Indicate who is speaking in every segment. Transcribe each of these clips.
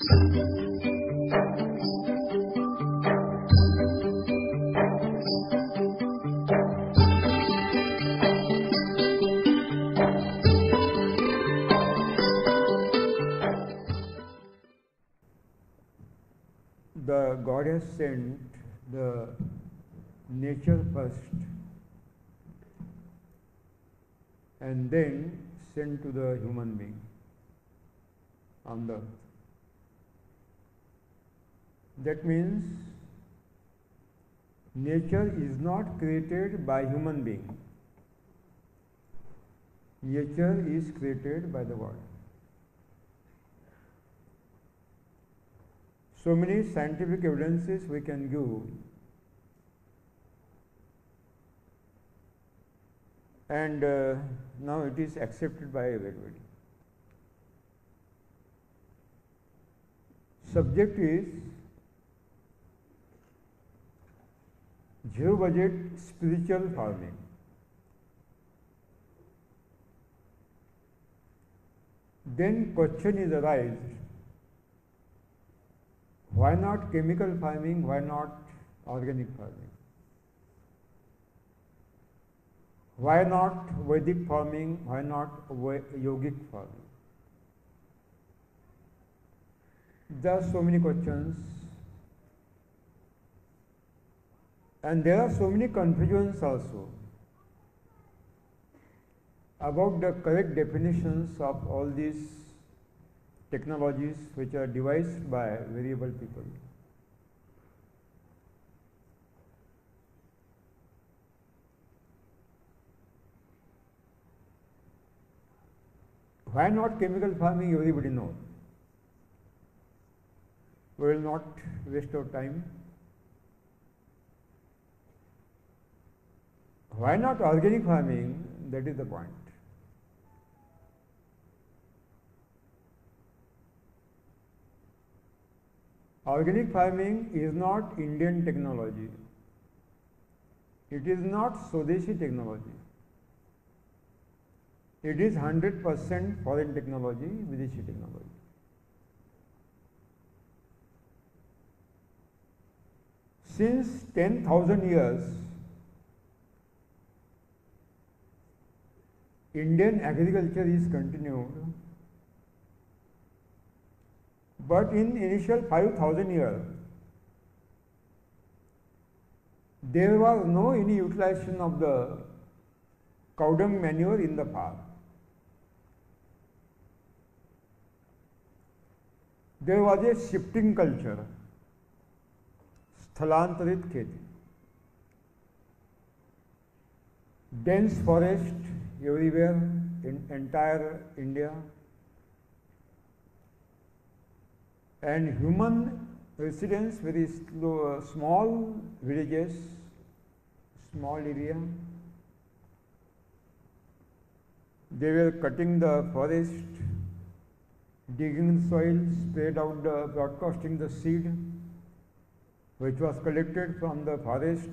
Speaker 1: the God has sent the nature first and then sent to the human being on the. That means nature is not created by human being. Nature is created by the God. So many scientific evidences we can give and uh, now it is accepted by everybody. Subject is zero budget spiritual farming. Then question is arised why not chemical farming? Why not organic farming? Why not Vedic farming? Why not yogic farming? There are so many questions, and there are so many confusions also about the correct definitions of all these technologies which are devised by variable people. Why not chemical farming? Everybody knows. We will not waste our time. Why not organic farming? That is the point. Organic farming is not Indian technology. It is not Swadeshi technology. It is 100% foreign technology, Videshi technology. Since 10,000 years, Indian agriculture is continued but in initial 5000 years, there was no any utilization of the cow dung manure in the farm. There was a shifting culture, स्थलांतरित खेती, dense forest everywhere in entire India. and human residents very slow, uh, small villages, small area. They were cutting the forest, digging soil, spread out the broadcasting the seed which was collected from the forest.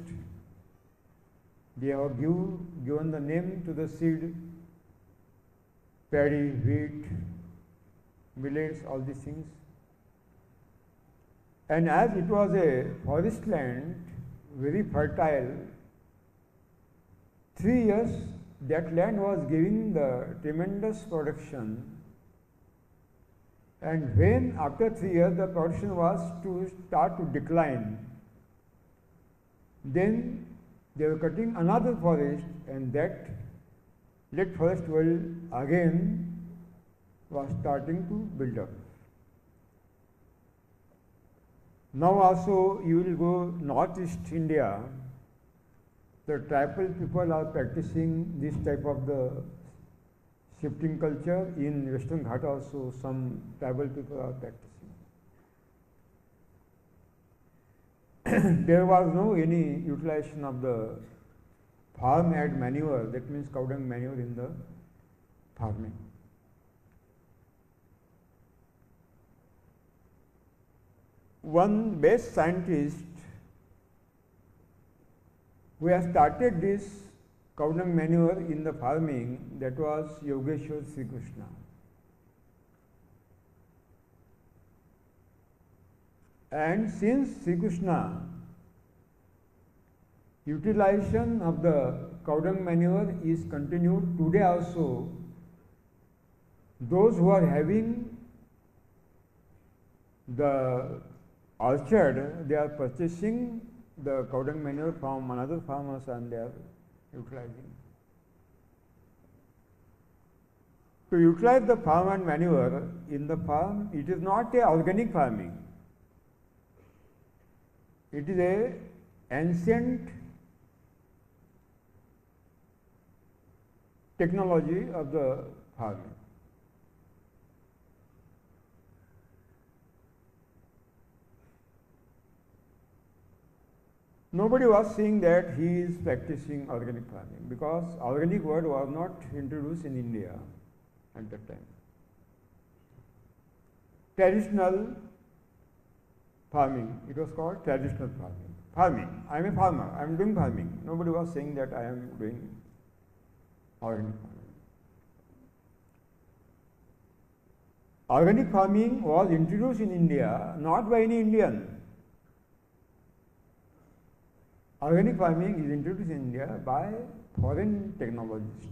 Speaker 1: They have give, given the name to the seed, paddy, wheat, millets, all these things. And as it was a forest land, very fertile, three years that land was giving the tremendous production. And when after three years the production was to start to decline, then they were cutting another forest and that lit forest will again was starting to build up. Now also you will go northeast India, the tribal people are practicing this type of the shifting culture. In Western Ghat also some tribal people are practicing. there was no any utilization of the farmyard manure, that means cow dung manure in the farming. one best scientist who has started this cow dung manure in the farming that was Yogeshwar Sri Krishna. And since Sri Krishna utilization of the cow dung manure is continued today also, those who are having the orchard, they are purchasing the cow dung manure from another farmers and they are utilizing. To utilize the farmyard manure in the farm, it is not a organic farming. It is a ancient technology of the farming. Nobody was saying that he is practicing organic farming because organic word was not introduced in India at that time. Traditional farming, it was called traditional farming. Farming, I am a farmer, I am doing farming. Nobody was saying that I am doing organic farming. Organic farming was introduced in India not by any Indian, Organic farming is introduced in India by foreign technologists.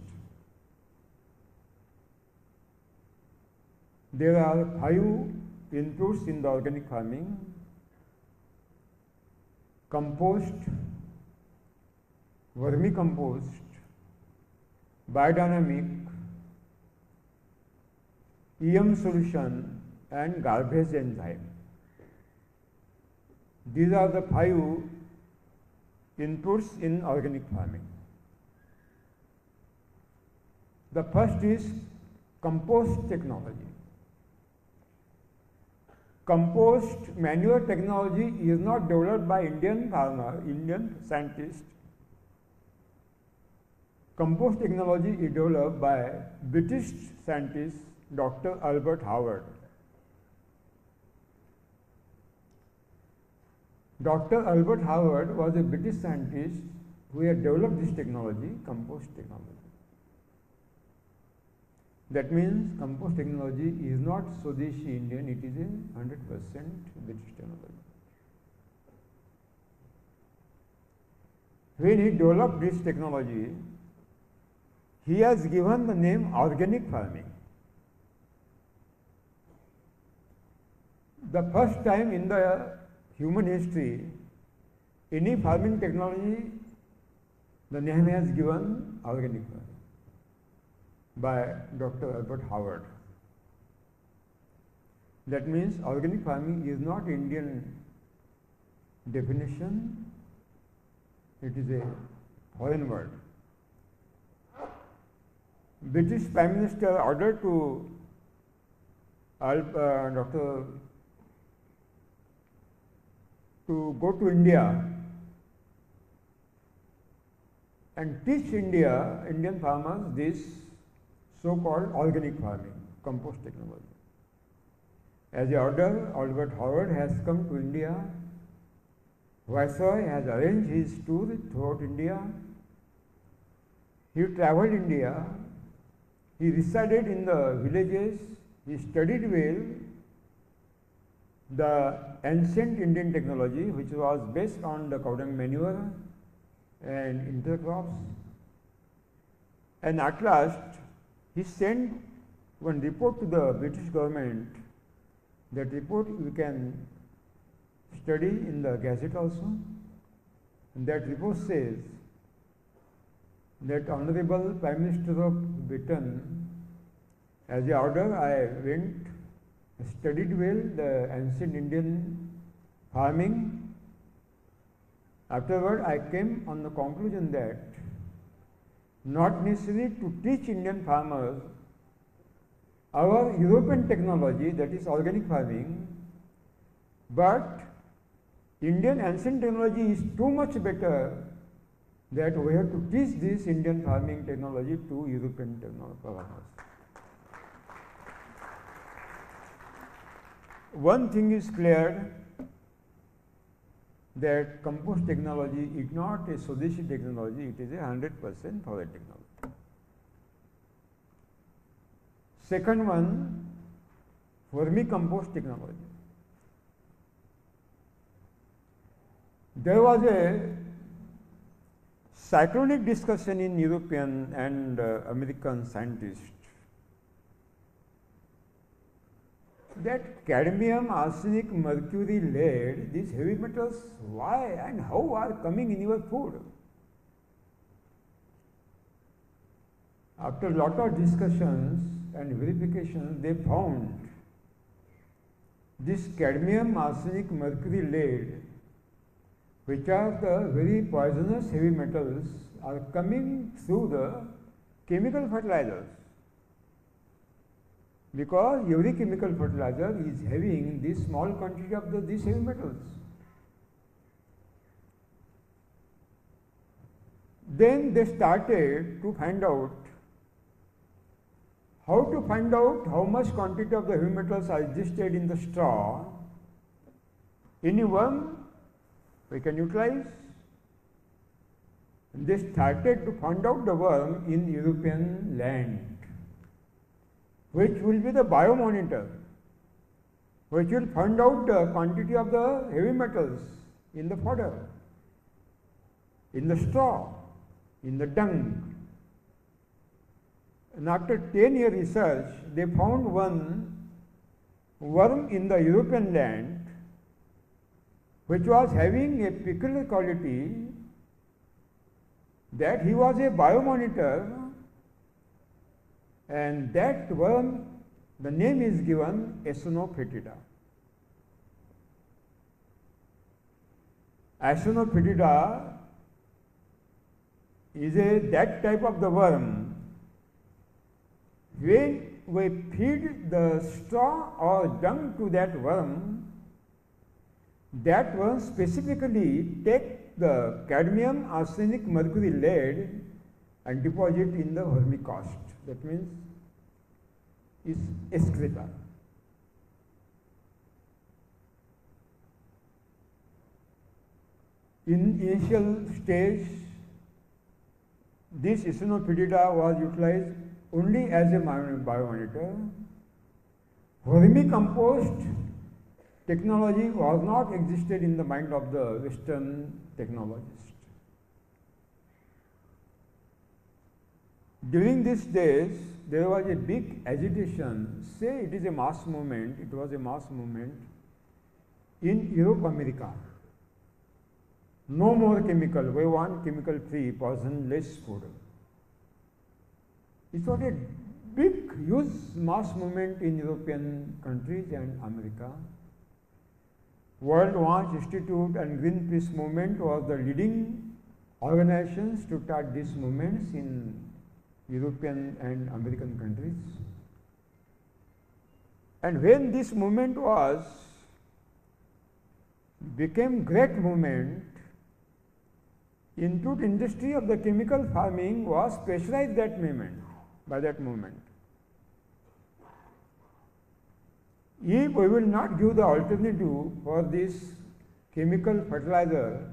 Speaker 1: There are five inputs in the organic farming compost, vermicompost, biodynamic, EM solution, and garbage enzyme. These are the five inputs in organic farming. The first is compost technology. Compost manure technology is not developed by Indian farmer, Indian scientist. Compost technology is developed by British scientist Dr. Albert Howard. Dr. Albert Howard was a British scientist who had developed this technology, compost technology. That means compost technology is not Swadeshi Indian, it is a 100% British technology. When he developed this technology, he has given the name organic farming. The first time in the human history, any farming technology, the name has given organic farming by Dr. Albert Howard. That means organic farming is not Indian definition, it is a foreign word. British Prime Minister ordered to uh, Dr to go to India and teach India, Indian farmers, this so-called organic farming, compost technology. As a order, Albert Howard has come to India. Viceroy has arranged his tour throughout India. He traveled India. He resided in the villages. He studied well the ancient Indian technology which was based on the cow dung manure and intercrops. And at last he sent one report to the British government. That report you can study in the Gazette also. And that report says that Honorable Prime Minister of Britain, as a order, I went studied well the ancient Indian farming. Afterward, I came on the conclusion that not necessary to teach Indian farmers our European technology that is organic farming, but Indian ancient technology is too much better that we have to teach this Indian farming technology to European farmers. one thing is clear that compost technology is not a Swadeshi technology, it is a 100 percent foreign technology. Second one, vermicompost technology. there was a cyclonic discussion in European and uh, American scientists that cadmium, arsenic, mercury, lead, these heavy metals, why and how are coming in your food? After a lot of discussions and verifications, they found this cadmium, arsenic, mercury, lead, which are the very poisonous heavy metals, are coming through the chemical fertilizers because every chemical fertilizer is having this small quantity of the, these heavy metals. Then they started to find out how to find out how much quantity of the heavy metals are existed in the straw. Any worm we can utilize. And they started to find out the worm in European land which will be the biomonitor, which will find out the quantity of the heavy metals in the fodder, in the straw, in the dung. And after 10 year research, they found one worm in the European land which was having a peculiar quality that he was a biomonitor and that worm, the name is given Eisenia fetida. Acinophytida is a that type of the worm when we feed the straw or dung to that worm, that worm specifically take the cadmium, arsenic, mercury, lead and deposit in the vermicast that means is excreta. In initial stage, this Eisenia fetida was utilized only as a biomonitor. Vermicompost technology was not existed in the mind of the Western technologists. During these days, there was a big agitation, say it is a mass movement, it was a mass movement in Europe, America. No more chemical, we want chemical free, poison less food. It was a big, huge mass movement in European countries and America. World Watch Institute and Greenpeace movement was the leading organizations to start these movements in European and American countries. And when this movement was became great movement, input industry of the chemical farming was specialized that movement by that movement. If we will not give the alternative for this chemical fertilizer,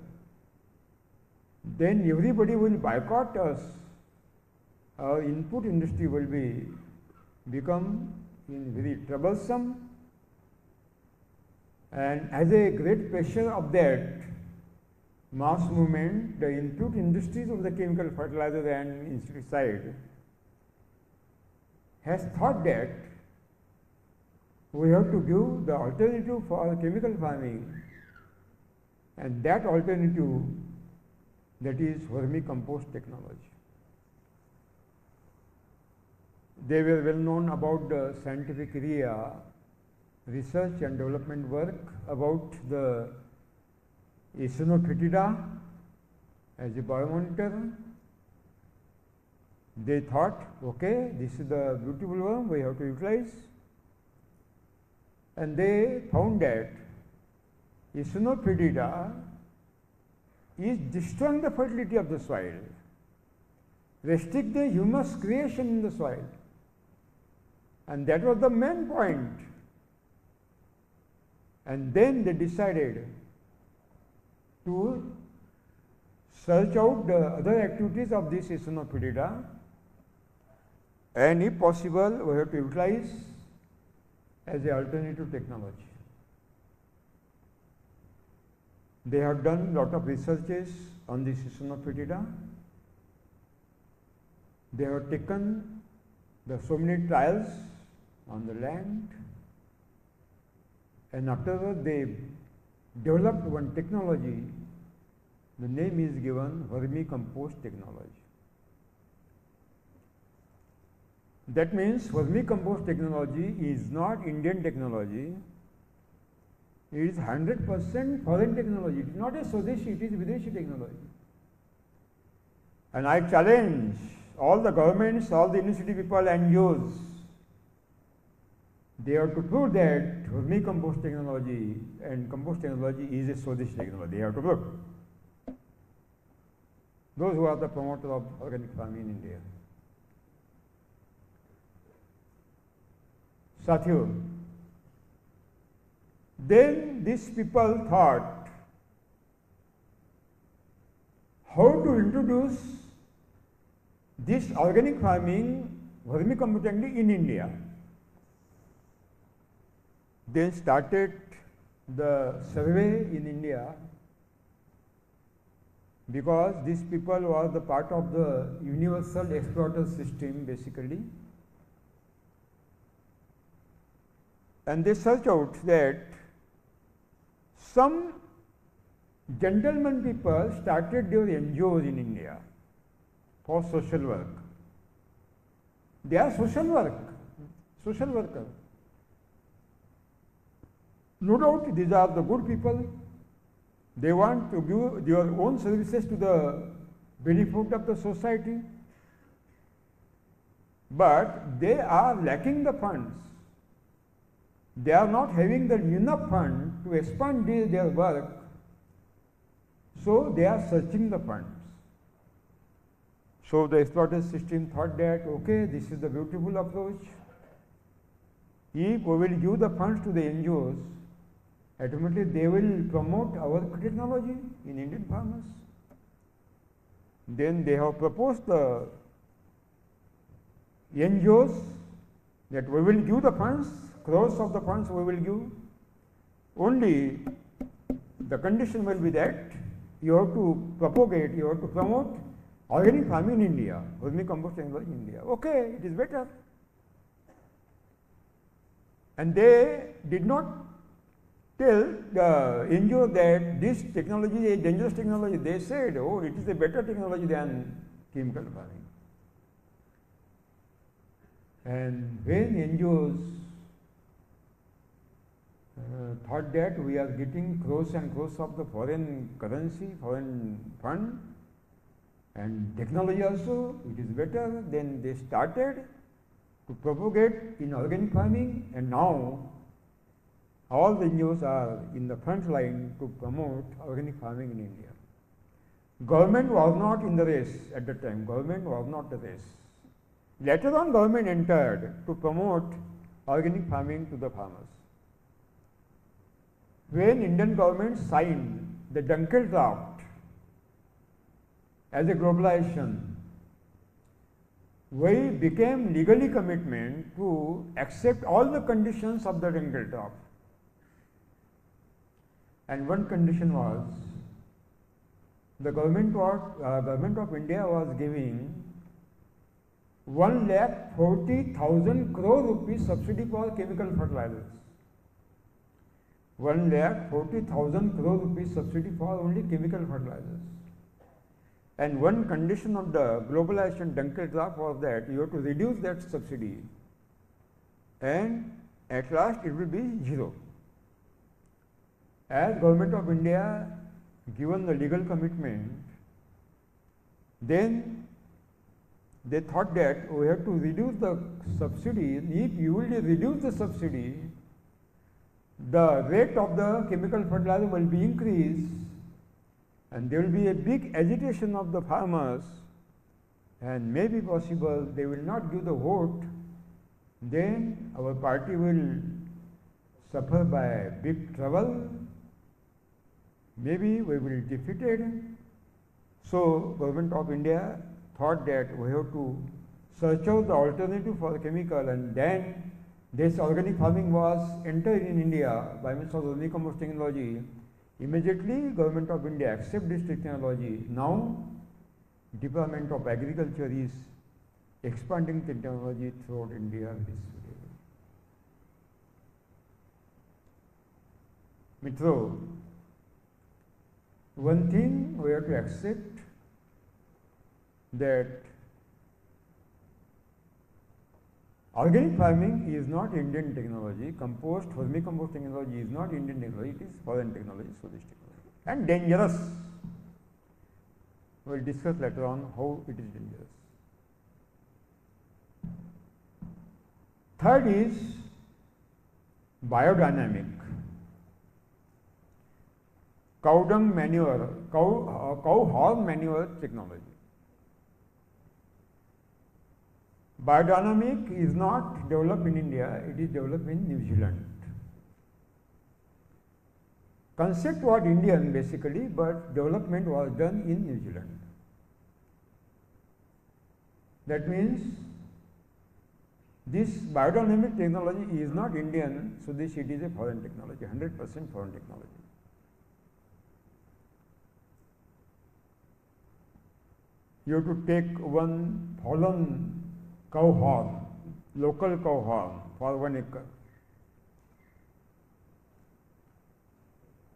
Speaker 1: then everybody will boycott us our input industry will be become very troublesome and as a great pressure of that mass movement, the input industries of the chemical fertilizer and insecticide has thought that we have to give the alternative for chemical farming and that alternative that is vermicompost technology. They were well known about the scientific area, research and development work about the Eisenia fetida as a biomonitor. They thought, okay, this is the beautiful worm we have to utilize. And they found that Eisenia fetida is destroying the fertility of the soil, restrict the humus creation in the soil. And that was the main point. And then they decided to search out the other activities of this Eisenia fetida and if possible we have to utilize as a alternative technology. They have done a lot of researches on this fetida. They have taken the so many trials on the land and afterwards they developed one technology. The name is given vermicompost technology. That means vermicompost technology is not Indian technology, it is 100% foreign technology. It is not a Swadeshi, it is Videshi technology. And I challenge all the governments, all the university people, NGOs, they have to prove that vermicompost technology and compost technology is a Swadeshi technology. They have to prove. Those who are the promoters of organic farming in India. Sathiyo, then these people thought how to introduce this organic farming vermicompostingly in India. They started the survey in India because these people were the part of the universal exploiter system basically and they search out that some gentlemen people started their NGOs in India for social work. They are social work, social worker. No doubt these are the good people. They want to give their own services to the benefit of the society, but they are lacking the funds they are not having the enough fund to expand their work, so they are searching the funds. So the exploiter system thought that okay, this is the beautiful approach. If we will give the funds to the NGOs, ultimately they will promote our technology in Indian farmers. Then they have proposed the NGOs that we will give the funds crores of the funds we will give, only the condition will be that you have to propagate, you have to promote organic farming in India, vermicompost technology in India. Okay, it is better. And they did not tell the NGO that this technology is a dangerous technology. They said, oh, it is a better technology than chemical farming. And when NGOs uh, thought that we are getting crores and crores of the foreign currency, foreign fund and technology also, it is better. Then they started to propagate in organic farming and now all the NGOs are in the front line to promote organic farming in India. Government was not in the race at the time, government was not the race. Later on government entered to promote organic farming to the farmers when Indian government signed the Dunkel draft as a globalization, we became legally commitment to accept all the conditions of the Dunkel draft. And one condition was the government, was, uh, government of India was giving 1 lakh 40,000 crore rupees subsidy for chemical fertilizers. 1 lakh 40,000 crore rupees subsidy for only chemical fertilizers. And one condition of the globalization Dunkel draft was that you have to reduce that subsidy and at last it will be zero. As government of India given the legal commitment, then they thought that oh, we have to reduce the subsidy. If you will reduce the subsidy, the rate of the chemical fertilizer will be increased and there will be a big agitation of the farmers and may be possible they will not give the vote, then our party will suffer by big trouble, maybe we will be defeated. So, government of India thought that we have to search out the alternative for the chemical and then this organic farming was entered in India by means of vermicompost technology Immediately government of India accept this technology. Now Department of Agriculture is expanding technology throughout India this. Mitro, one thing we have to accept that organic farming is not Indian technology, compost, vermicompost technology is not Indian technology, it is foreign technology, Videshi technology and dangerous. We will discuss later on how it is dangerous. Third is biodynamic. Cow dung manure, cow, uh, cow horn manure technology. Biodynamic is not developed in India, it is developed in New Zealand. Concept was Indian basically, but development was done in New Zealand. That means this biodynamic technology is not Indian, so this it is a foreign technology, 100 percent foreign technology. You have to take one fallen cow horn, local cow horn for one acre.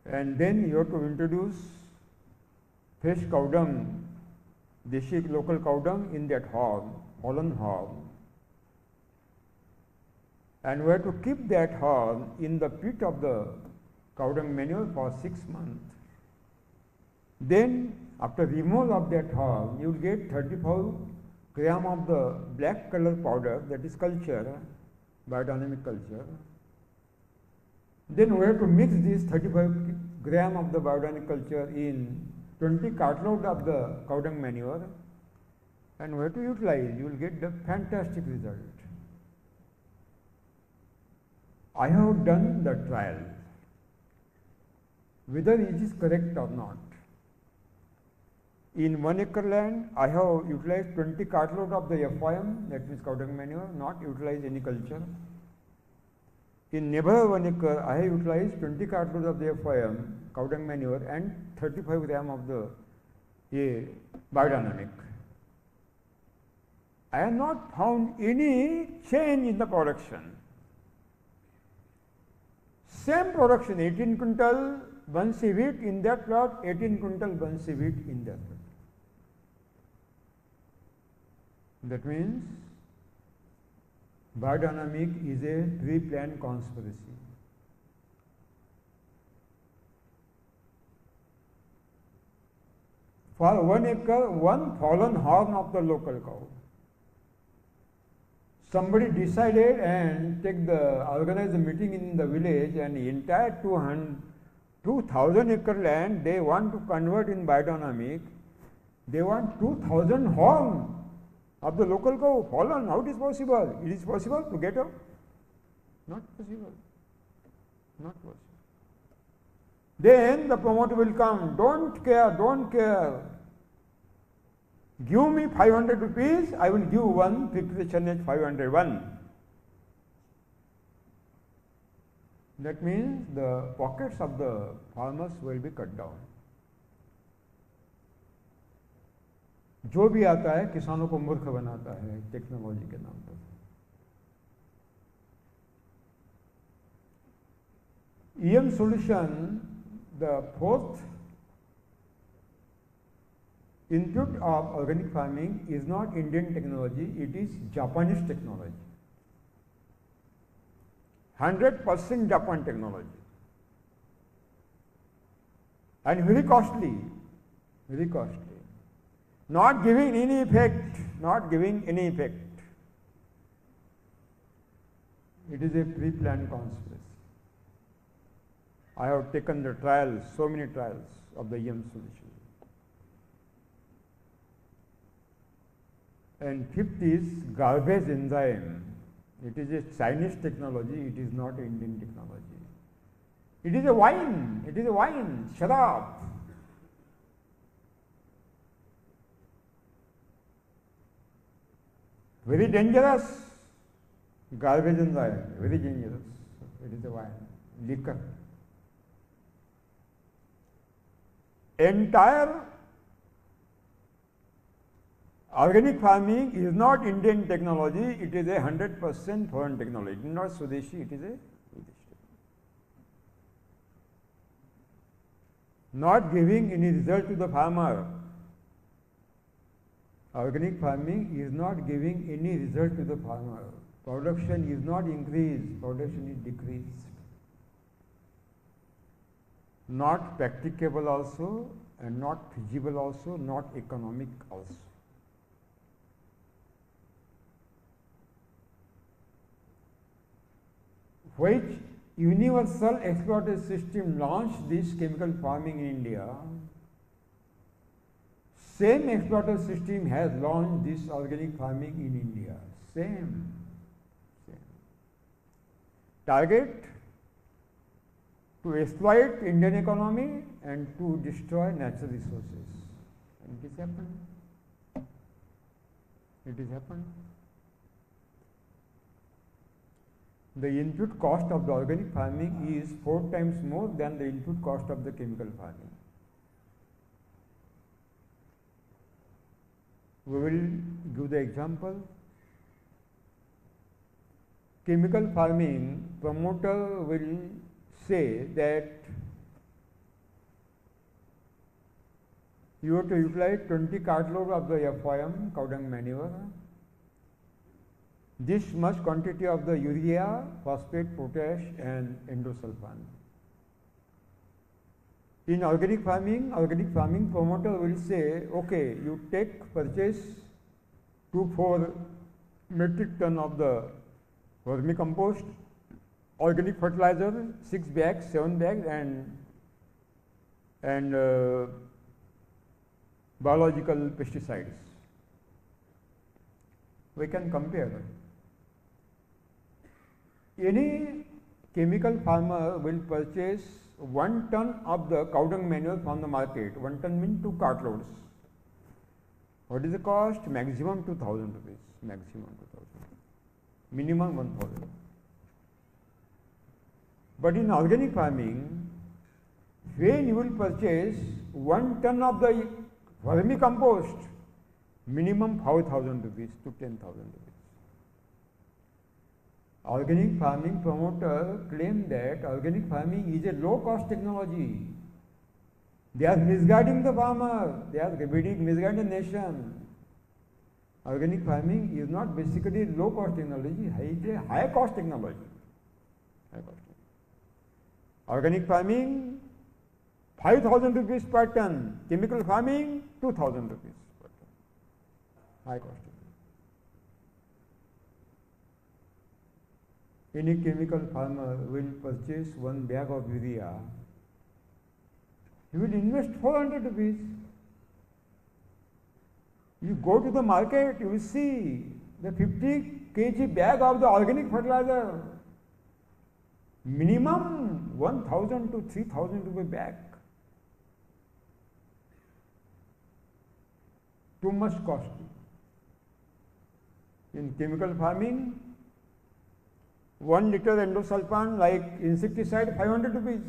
Speaker 1: And then you have to introduce fresh cow dung, deshi local cow dung in that horn, fallen horn. And we have to keep that horn in the pit of the cow dung manure for six months. Then after removal of that horn, you will get 35 gram of the black color powder that is culture, biodynamic culture. Then we have to mix this 35 gram of the biodynamic culture in 20 cartload of the cow dung manure and we have to utilize, you will get the fantastic result. I have done the trial, whether it is correct or not. In one acre land, I have utilized 20 cartload of the FYM, that means cow dung manure, not utilized any culture. In neighbor one acre, I have utilized 20 cartload of the FYM, cow dung manure and 35 gram of the a, biodynamic. I have not found any change in the production. Same production, 18 quintal Bansi wheat in that plot, 18 quintal Bansi wheat in that plot. That means biodynamic is a pre-planned conspiracy. For one acre, one fallen horn of the local cow. Somebody decided and take the organize a meeting in the village and entire 200, 2000 acre land they want to convert in biodynamic. They want 2000 horn of the local cow fallen. How it is possible? It is possible to get up? Not possible. Not possible. Then the promoter will come, don't care, don't care. Give me 500 rupees, I will give one preparation at 501. That means the pockets of the farmers will be cut down. जो भी आता है, किसानों को मूर्ख बनाता है technology के नाम पर। EM solution the fourth institute of organic farming is not Indian technology it is Japanese technology 100% percent Japan technology and very costly very costly not giving any effect, not giving any effect. It is a pre-planned conspiracy. I have taken the trials, so many trials of the EM solution. And fifth is garbage enzyme. It is a Chinese technology, it is not Indian technology. It is a wine, it is a wine, sharab. Very dangerous. Garbage enzyme, very dangerous. It is a wine, liquor. entire organic farming is not Indian technology, it is a 100 percent foreign technology, not Swadeshi, it is a not giving any result to the farmer. Organic farming is not giving any result to the farmer. Production is not increased, production is decreased. Not practicable also and not feasible also, not economic also. Which universal exploitation system launched this chemical farming in India, same exploitation system has launched this organic farming in India. Same. same. Target to exploit Indian economy and to destroy natural resources. And it is happened. It is happened. the input cost of the organic farming is four times more than the input cost of the chemical farming. We will give the example. Chemical farming promoter will say that you have to utilize 20 cartload of the FOM, cow dung manure, this much quantity of the urea, phosphate, potash and endosulfan. In organic farming, organic farming promoter will say, okay, you take purchase 2 4 metric ton of the vermicompost, organic fertilizer, 6 bags, 7 bags and and uh, biological pesticides. We can compare any chemical farmer will purchase one ton of the cow dung manure from the market. One ton means two cartloads. What is the cost? Maximum 2000 rupees. Maximum 2000. Minimum 1000. But in organic farming, when you will purchase one ton of the vermicompost, minimum 5000 rupees to 10,000 rupees. Organic farming promoter claim that organic farming is a low cost technology. They are misguiding the farmer, they are misguiding the nation. Organic farming is not basically low cost technology, it is a high cost technology. High cost. Organic farming 5000 rupees per ton, chemical farming 2000 rupees per ton. High cost. Any chemical farmer will purchase one bag of urea, he will invest 400 rupees. You go to the market, you will see the 50 kg bag of the organic fertilizer, minimum 1000 to 3000 rupee bag. Too much costly. In chemical farming, 1 liter endosulfan like insecticide 500 rupees.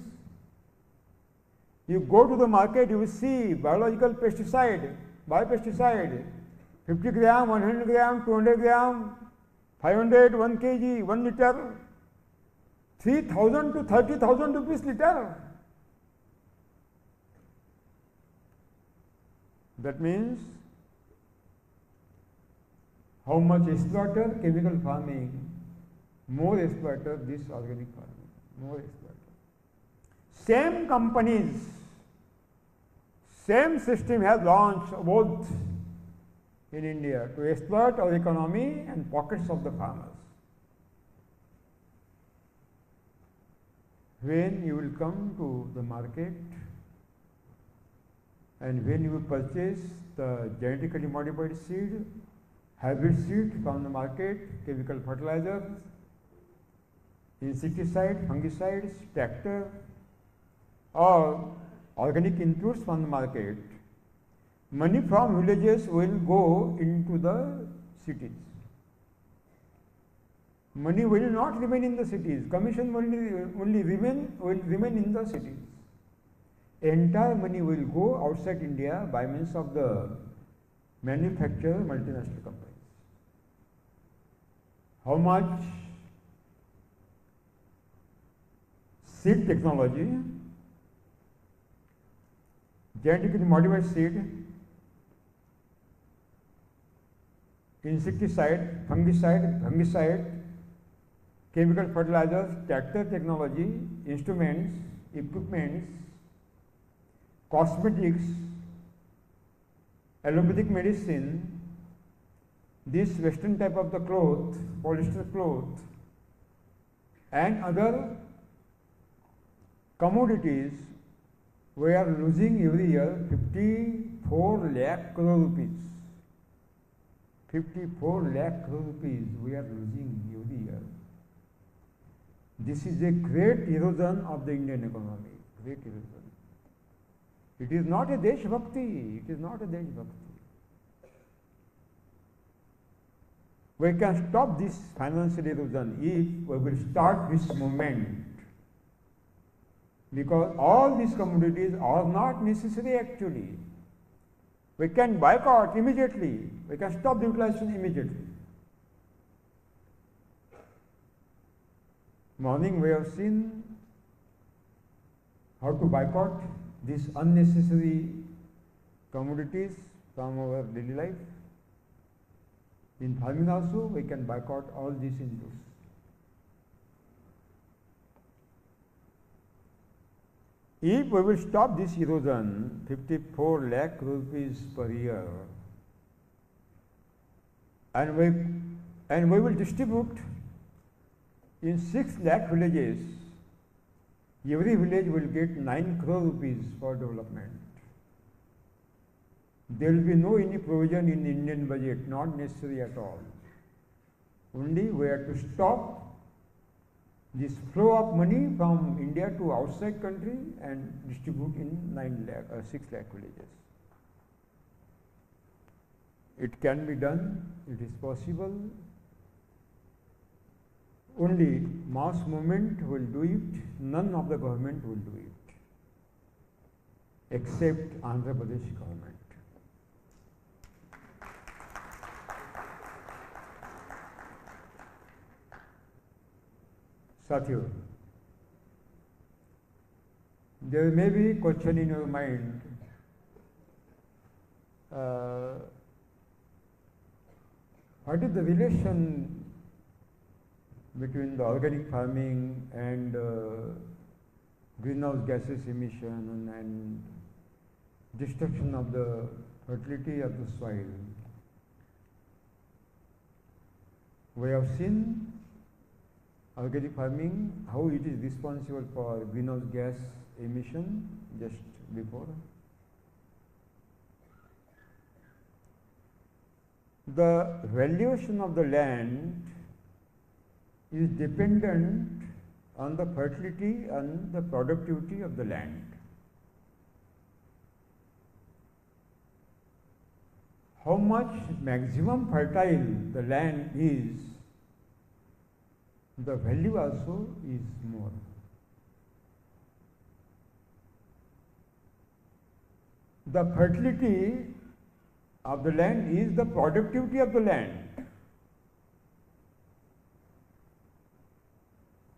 Speaker 1: You go to the market, you will see biological pesticide, biopesticide, 50 gram, 100 gram, 200 gram, 500, 1 kg, 1 liter, 3000 to 30,000 rupees liter. That means how much exploiter chemical farming more exploiter this organic farming, more exploiter. Same companies, same system has launched both in India to exploit our economy and pockets of the farmers. When you will come to the market and when you purchase the genetically modified seed, hybrid seed from the market, chemical fertilizers, insecticide, fungicides, tractor or organic inputs from the market, money from villages will go into the cities. Money will not remain in the cities. Commission only, only remain will remain in the cities. entire money will go outside India by means of the manufacturer multinational companies. How much seed technology, genetically modified seed, insecticide, fungicide, fungicide, chemical fertilizers, tractor technology, instruments, equipments, cosmetics, allopathic medicine, this western type of the cloth, polyester cloth and other commodities we are losing every year 54 lakh crore rupees. 54 lakh crore rupees we are losing every year. This is a great erosion of the Indian economy, great erosion. It is not a Desh Bhakti, it is not a Desh Bhakti. We can stop this financial erosion if we will start this movement. Because all these commodities are not necessary actually. We can boycott immediately, we can stop the utilization immediately. Morning we have seen how to boycott these unnecessary commodities from our daily life. In farming also we can boycott all these inputs. If we will stop this erosion, 54 lakh rupees per year, and we, and we will distribute in 6 lakh villages, every village will get 9 crore rupees for development. There will be no any provision in Indian budget, not necessary at all. Only we have to stop this flow of money from India to outside country and distribute in 9 lakh uh, 6 lakh villages. It can be done, it is possible, only mass movement will do it, none of the government will do it, except Andhra Pradesh government. Satya, there may be question in your mind uh, what is the relation between the organic farming and uh, greenhouse gases emission and destruction of the fertility of the soil. We have seen organic farming, how it is responsible for greenhouse gas emission just before. The valuation of the land is dependent on the fertility and the productivity of the land. How much maximum fertile the land is, the value also is more. The fertility of the land is the productivity of the land.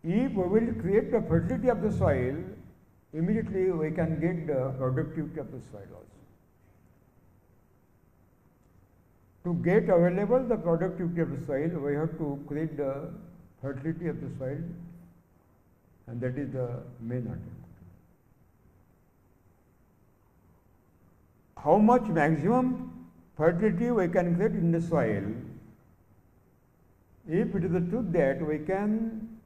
Speaker 1: If we will create the fertility of the soil, immediately we can get the productivity of the soil also. To get available the productivity of the soil, we have to create the fertility of the soil and that is the main argument. How much maximum fertility we can create in the soil, if it is the truth that we can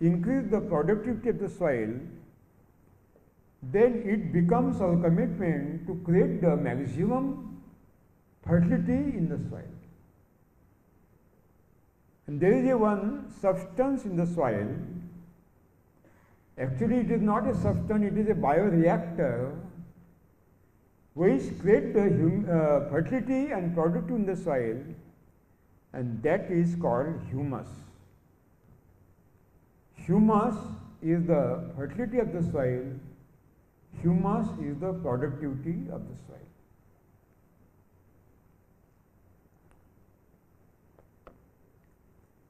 Speaker 1: increase the productivity of the soil, then it becomes our commitment to create the maximum fertility in the soil. And there is a one substance in the soil. Actually, it is not a substance, it is a bioreactor which creates the hum, uh, fertility and productivity in the soil, and that is called humus. Humus is the fertility of the soil. Humus is the productivity of the soil.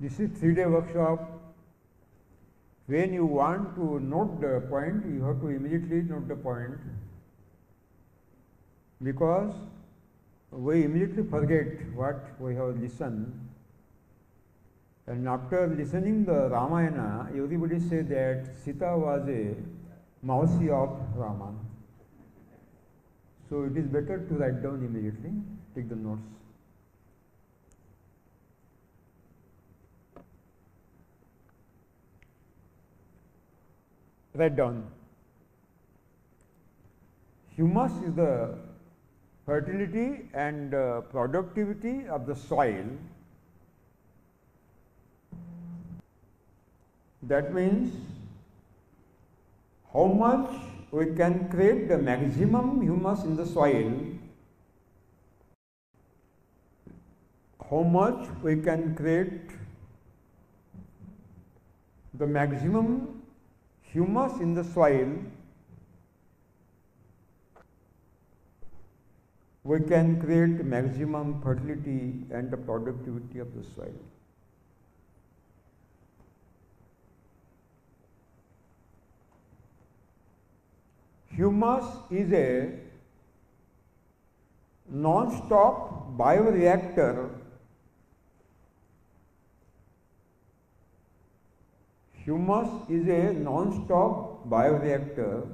Speaker 1: This is three day workshop. When you want to note the point, you have to immediately note the point because we immediately forget what we have listened. And after listening the Ramayana, everybody say that Sita was a Mausi of Rama. So it is better to write down immediately, take the notes. Write down. Humus is the fertility and uh, productivity of the soil. That means how much we can create the maximum humus in the soil, how much we can create the maximum humus in the soil we can create maximum fertility and the productivity of the soil. Humus is a non-stop bioreactor Humus is a non-stop bioreactor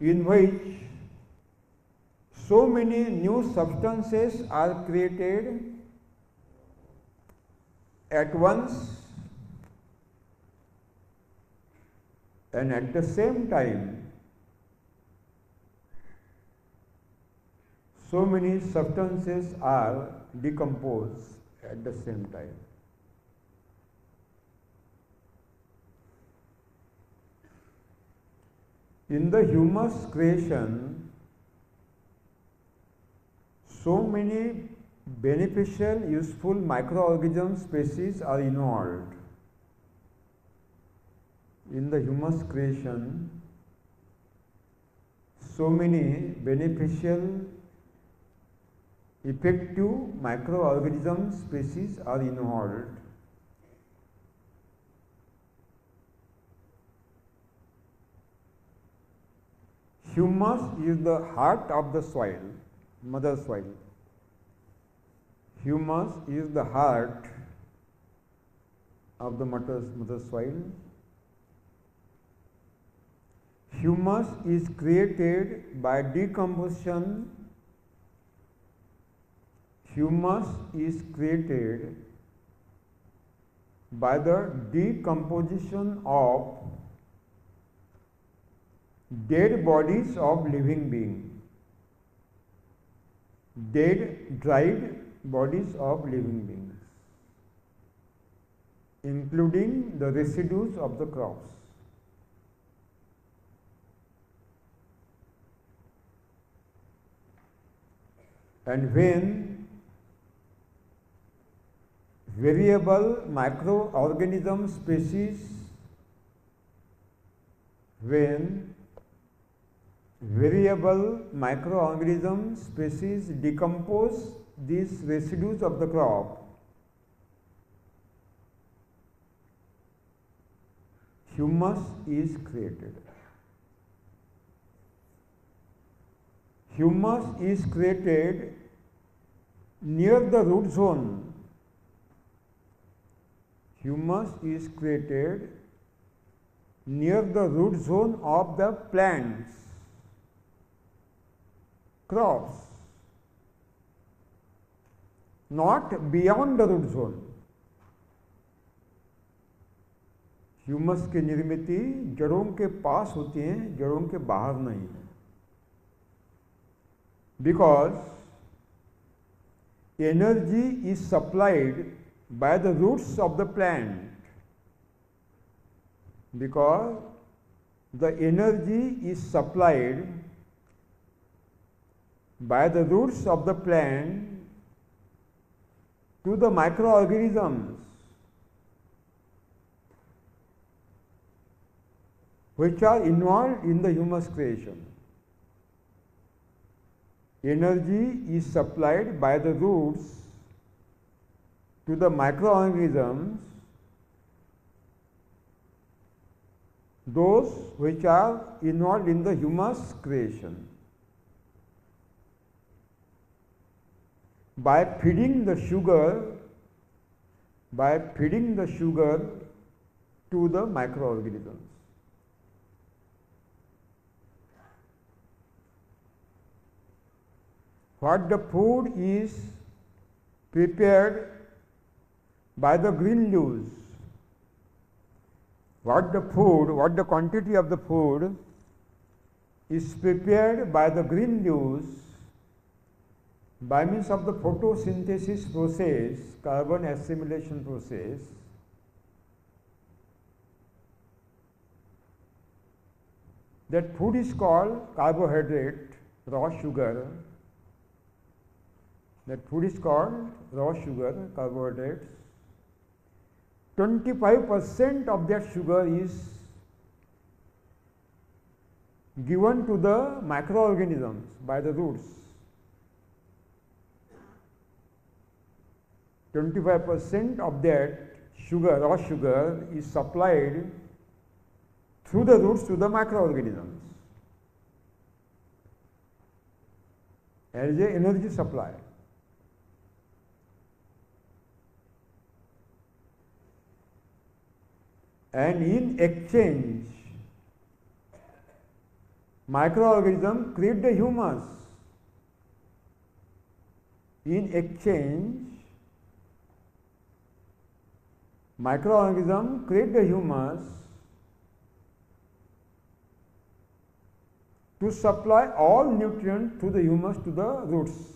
Speaker 1: in which so many new substances are created at once and at the same time so many substances are decomposed at the same time. In the humus creation, so many beneficial useful microorganism species are involved. In the humus creation so many beneficial effective microorganism species are involved humus is the heart of the soil mother soil. Humus is the heart of the mother, mother soil. Humus is created by decomposition. Humus is created by the decomposition of dead bodies of living beings dead, dried bodies of living beings, including the residues of the crops. And when variable microorganism species, when variable microorganism species decompose these residues of the crop. Humus is created. Humus is created near the root zone. Humus is created near the root zone of the plants cross, not beyond the root zone. Humus की निर्मित जड़ों के पास होती है, जड़ों के बाहर नहीं है। Because energy is supplied by the roots of the plant because the energy is supplied by the roots of the plant to the microorganisms which are involved in the humus creation. Energy is supplied by the roots to the microorganisms, those which are involved in the humus creation. By feeding the sugar, by feeding the sugar to the microorganisms. What the food is prepared by the green leaves. What the food, what the quantity of the food is prepared by the green leaves by means of the photosynthesis process, carbon assimilation process, that food is called carbohydrate, raw sugar. That food is called raw sugar, carbohydrates. 25 percent of that sugar is given to the microorganisms by the roots. 25 percent of that sugar, raw sugar is supplied through the roots to the microorganisms as a energy supply. And in exchange, microorganism create the humus. In exchange, microorganism create the humus to supply all nutrients to the humus to the roots.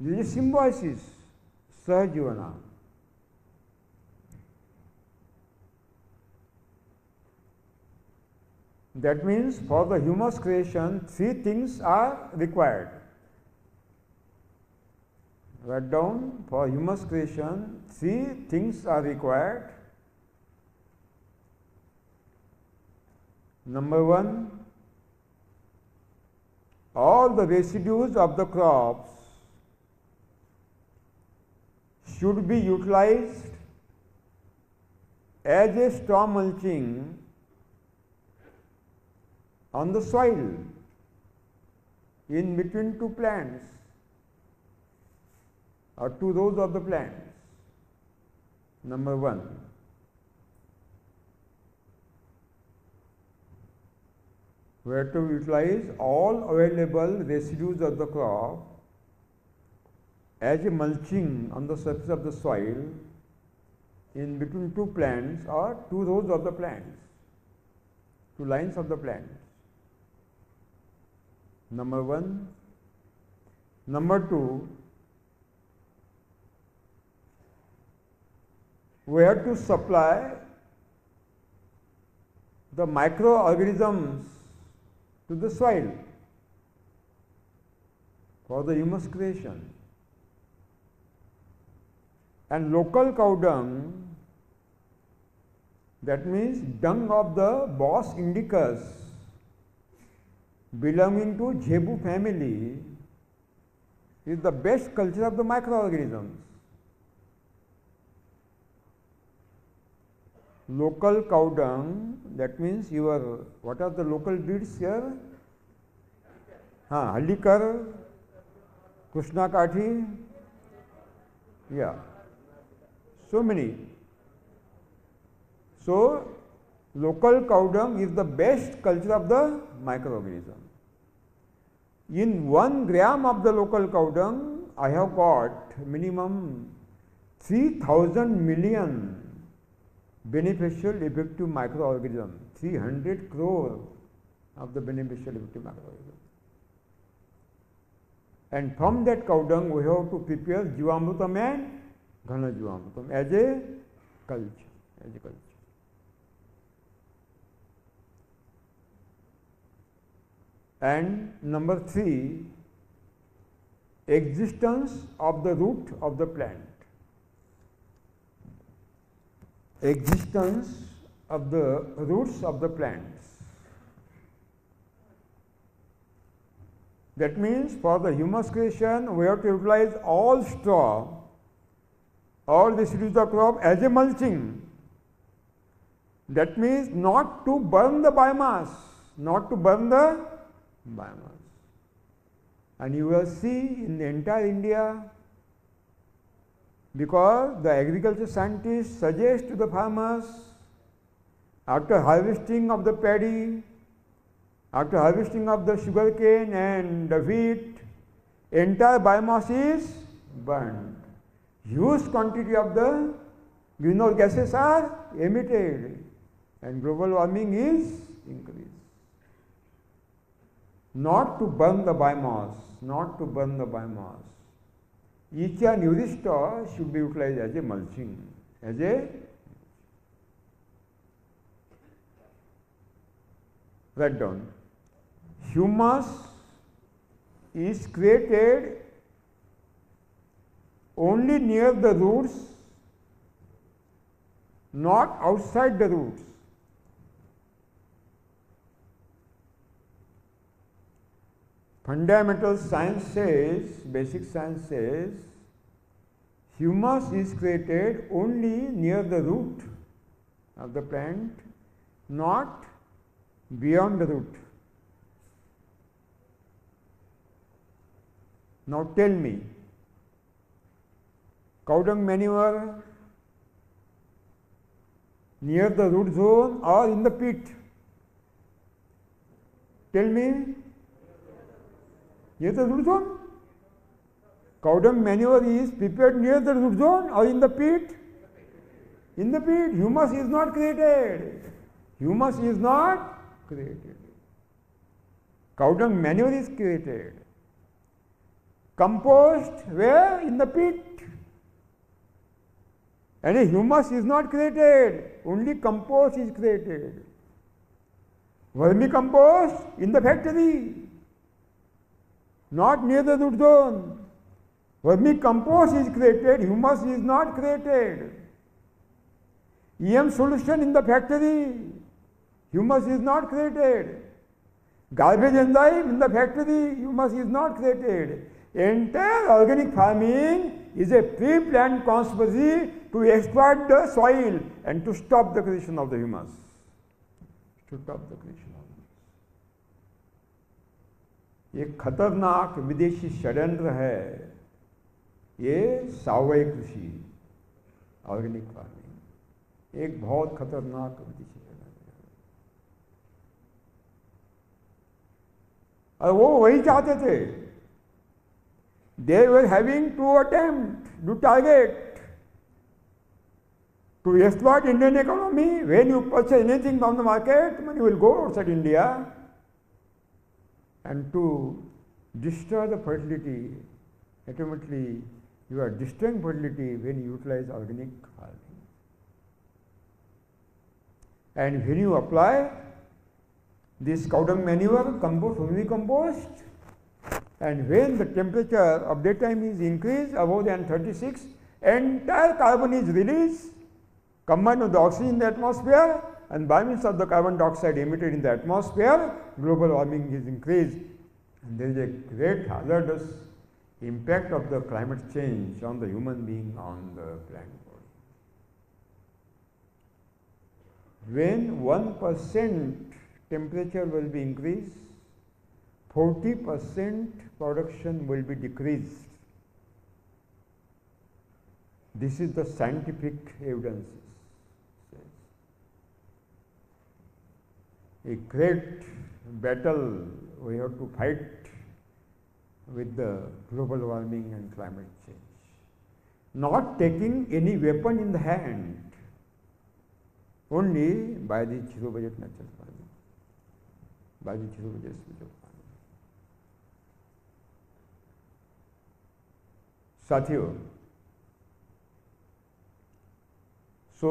Speaker 1: This is symbiosis, Sahajivana. That means for the humus creation, three things are required. Write down for humus creation, three things are required. Number one, all the residues of the crops should be utilized as a straw mulching on the soil in between two plants or two rows of the plants. Number one. We have to utilize all available residues of the crop as a mulching on the surface of the soil in between two plants or two rows of the plants, two lines of the plants. Number one. Number two, we have to supply the microorganisms to the soil for the humus creation. And local cow dung, that means dung of the Bos indicus belonging to Zebu family is the best culture of the microorganisms. Local cow dung, that means your, what are the local breeds here? Ha, Hallikar, Krishna Kathi, yeah, so many. So, local cow dung is the best culture of the microorganism. In 1 gram of the local cow dung, I have got minimum 3000 million beneficial effective microorganism, 300 crore of the beneficial effective microorganism. And from that cow dung, we have to prepare Jivamrutam and Ghana Jivamrutam as a culture, as a culture. And number three, existence of the root of the plant. Existence of the roots of the plants. That means for the humus creation we have to utilize all straw, all the seeds of crop as a mulching. That means not to burn the biomass, not to burn the biomass. And you will see in the entire India because the agriculture scientists suggest to the farmers after harvesting of the paddy, after harvesting of the sugar cane and the wheat, entire biomass is burned. Huge quantity of the greenhouse gases are emitted and global warming is increased. Not to burn the biomass, not to burn the biomass. Each and every straw should be utilized as a mulching, as a write down. Humus is created only near the roots, not outside the roots. Fundamental science says, basic science says, humus is created only near the root of the plant, not beyond the root. Now tell me, cow dung manure near the root zone or in the pit? Tell me, near the root zone? Cow dung manure is prepared near the root zone or in the pit? In the pit, humus is not created. Humus is not created. Cow dung manure is created. Compost where? In the pit. And a humus is not created, only compost is created. Vermicompost in the factory, not near the zone. Vermicompost is created, humus is not created. EM solution in the factory, humus is not created. Garbage enzyme in the factory, humus is not created. Entire organic farming is a pre-planned conspiracy to exploit the soil and to stop the creation of the humus. To stop the creation. ये खतरनाक विदेशी षड्यंत्र है। ये सावय कृषि organic farming एक बहुत खतरनाक विदेशी और वो वही चाहते थे। They were having to attempt to target to exploit Indian economy when you purchase anything from the market money will go outside India and to destroy the fertility. Ultimately, you are destroying fertility when you utilize organic farming. And when you apply this cow dung manure, compost, and when the temperature of daytime is increased above than 36, entire carbon is released combined with the oxygen in the atmosphere and by means of the carbon dioxide emitted in the atmosphere, global warming is increased. And there is a great hazardous impact of the climate change on the human being on the planet. When 1% temperature will be increased, 40 percent production will be decreased. This is the scientific evidence. A great battle we have to fight with the global warming and climate change. Not taking any weapon in the hand, only by the zero budget natural farming, by the zero budget spiritual farming. साथियों so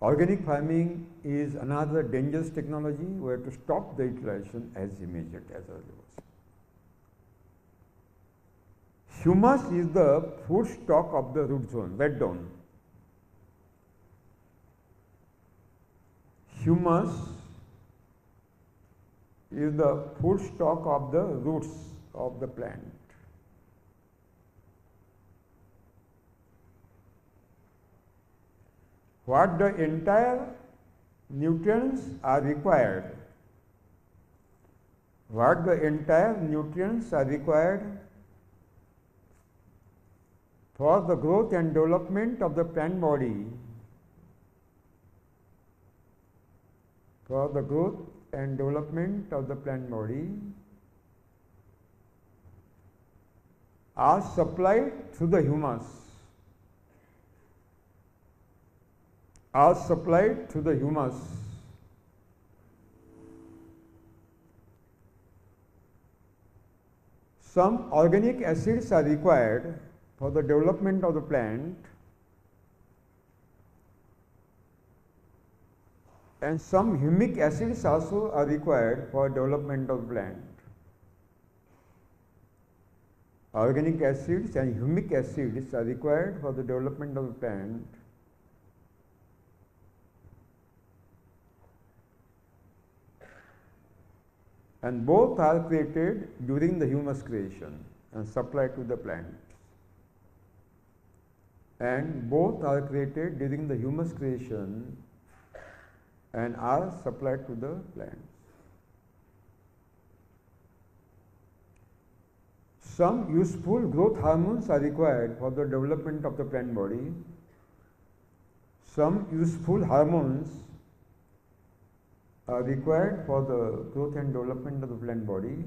Speaker 1: organic farming is another dangerous technology we have to stop the utilization as immediate as early possible humus is the food stock of the root zone wet down humus is the food stock of the roots of the plant. What the entire nutrients are required, what the entire nutrients are required for the growth and development of the plant body, for the growth and development of the plant body. Are supplied through the humus are supplied to the humus some organic acids are required for the development of the plant and some humic acids also are required for development of plant. Organic acids and humic acids are required for the development of the plant. And both are created during the humus creation and supplied to the plant. And both are created during the humus creation and are supplied to the plants. Some useful growth hormones are required for the development of the plant body. Some useful hormones are required for the growth and development of the plant body.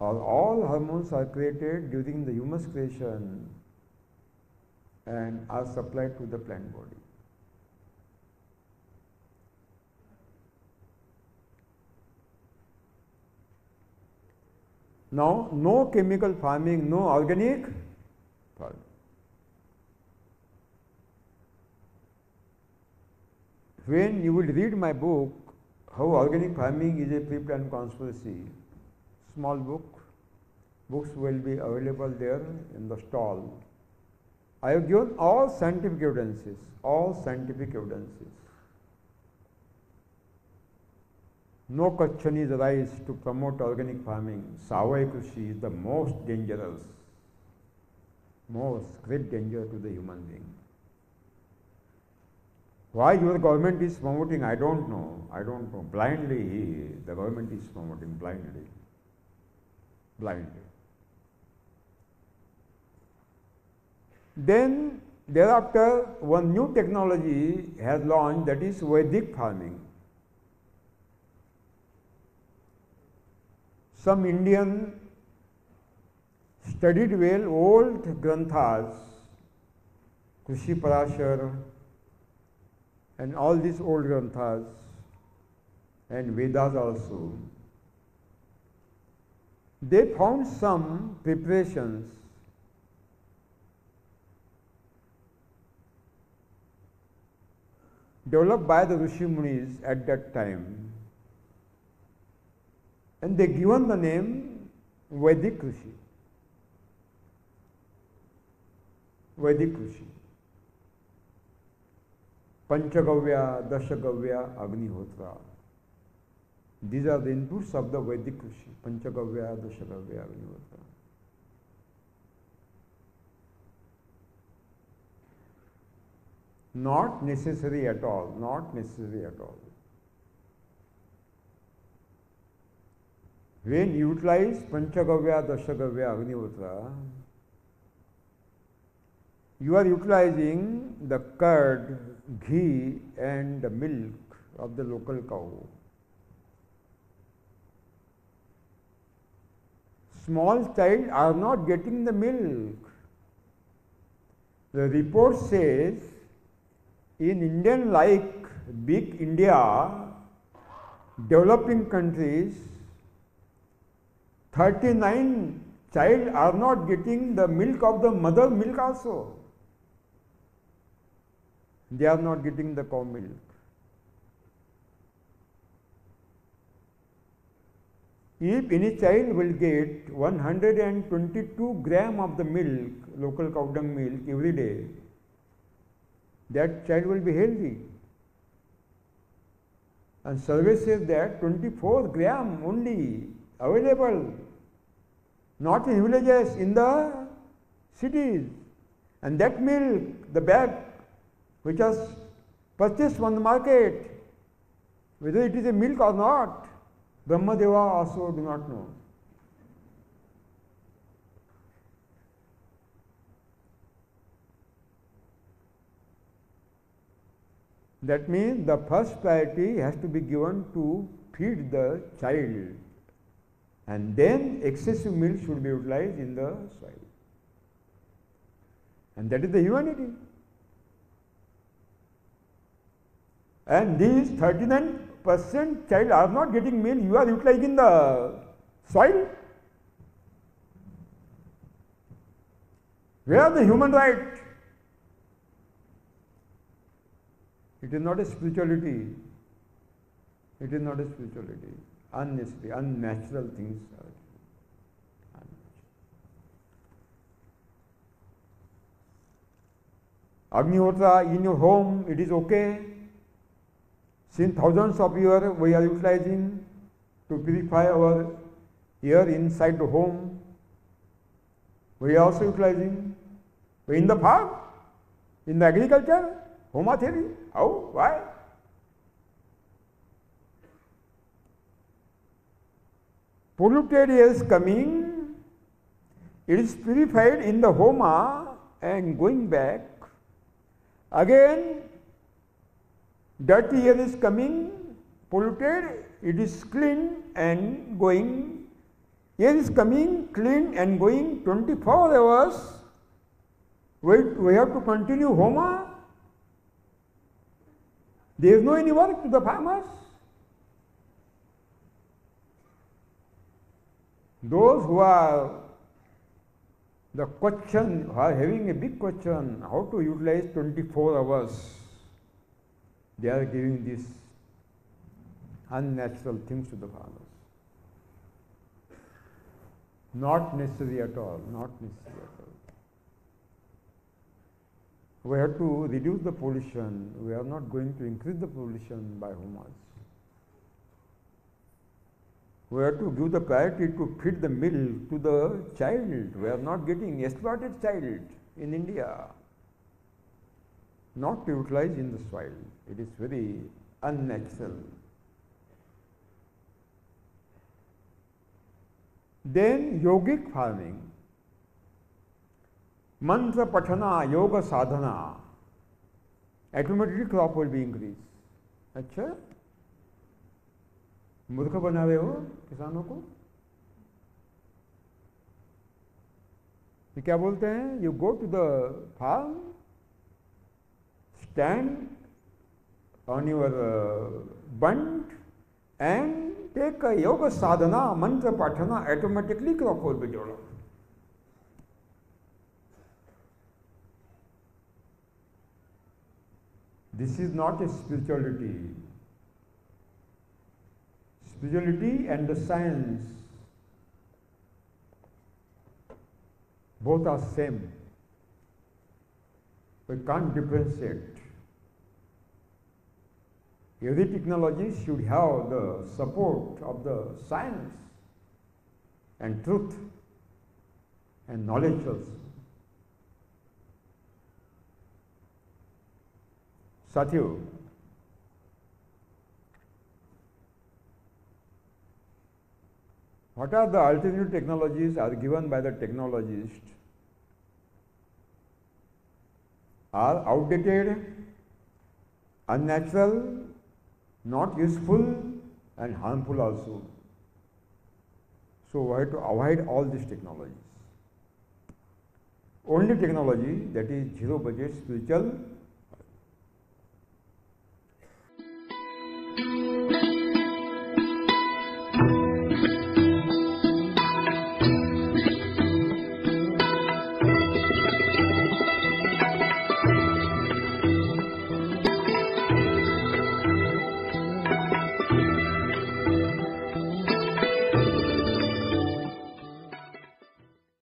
Speaker 1: All, all hormones are created during the humus creation and are supplied to the plant body. Now, no chemical farming, no organic farming. When you will read my book, How Organic Farming is a Pre-Planned Conspiracy, small book, books will be available there in the stall. I have given all scientific evidences, all scientific evidences. No question is arise to promote organic farming. Savai Kushi is the most dangerous, most great danger to the human being. Why your government is promoting, I don't know. I don't know. Blindly, the government is promoting blindly. Blindly. Then thereafter one new technology has launched that is Vedic farming. Some Indian studied well old granthas, Krishi Parashar and all these old granthas and Vedas also. They found some preparations developed by the Rishi Munis at that time. And they given the name Vedic Krishi. Vedic Krishi. Panchagavya, dashagavya, agnihotra. These are the input of the वैदिक rishi panchagavya, dashagavya, agnihotra. Not necessary at all not necessary at all when utilise panchagavya dashagavya agnihotra you are utilising the curd ghee and milk of the local cow. Small child are not getting the milk. The report says in Indian like big India, developing countries, 39 child are not getting the milk of the mother milk also. They are not getting the cow milk. If any child will get 122 gram of the milk, local cow dung milk every day, that child will be healthy. And survey says that 24 gram only available, not in villages, in the cities. And that milk, the bag which was purchased from the market, whether it is a milk or not, Brahmadeva also do not know. That means the first priority has to be given to feed the child and then excessive milk should be utilized in the soil. And that is the humanity. And these 39% child are not getting milk, you are utilizing the soil. Where the human right? It is not a spirituality. It is not a spirituality. Unnecessary, unnatural things are. Agnihotra in your home, it is okay. Since thousands of years we are utilizing to purify our air inside the home. We are also utilizing in the farm, in the agriculture, Homa therapy? How? Why? Polluted air is coming, it is purified in the Homa and going back. Again, dirty air is coming, polluted, it is clean and going. Air is coming, clean and going 24 hours. We, we have to continue Homa there is no any work to the farmers. Those who are the question, are having a big question, how to utilize 24 hours, they are giving these unnatural things to the farmers. Not necessary at all, not necessary at all. We have to reduce the pollution. We are not going to increase the pollution by Homas. We have to give the priority to feed the milk to the child. We are not getting exploited child in India. Not to utilize in the soil. It is very unnatural. Then yogic farming. मंत्र पठना योग साधना automatically crop will be increase अच्छा मूर्ख बना रहे हो किसानों को ये क्या बोलते हैं you go to the farm stand on your uh, bund and take a yoga sadhana, mantra patana, automatically you will be developed. This is not a spirituality. Spirituality and the science both are same. We can't differentiate. Every technology should have the support of the science and truth and knowledge also. સાથીઓ What are the alternative technologies are given by the technologists are outdated, unnatural not useful and harmful also. So we have to avoid all these technologies. Only technology that is zero budget spiritual